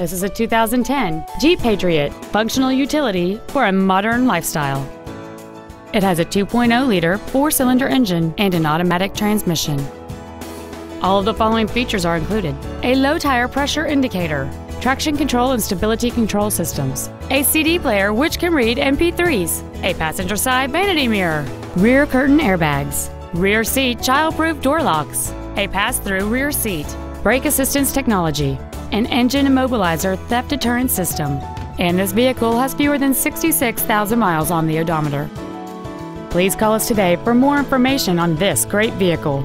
This is a 2010 Jeep Patriot, functional utility for a modern lifestyle. It has a 2.0-liter four-cylinder engine and an automatic transmission. All of the following features are included. A low tire pressure indicator, traction control and stability control systems, a CD player which can read MP3s, a passenger side vanity mirror, rear curtain airbags, rear seat child-proof door locks, a pass-through rear seat, brake assistance technology, an engine immobilizer theft deterrent system, and this vehicle has fewer than 66,000 miles on the odometer. Please call us today for more information on this great vehicle.